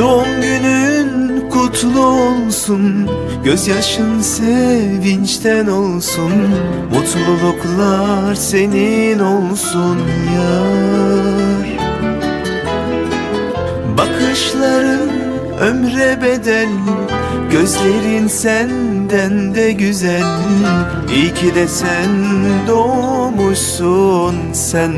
Doğum günün kutlu olsun Gözyaşın sevinçten olsun Mutluluklar senin olsun yar. Bakışların ömre bedel Gözlerin senden de güzel. İyi ki de sen doğmuşsun sen.